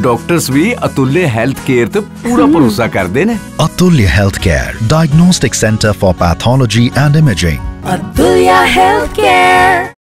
Doctors भी अतुल्य health care तो पूरा hmm. भरोसा करते ने। Atulya health care diagnostic centre for pathology and imaging Atulya health care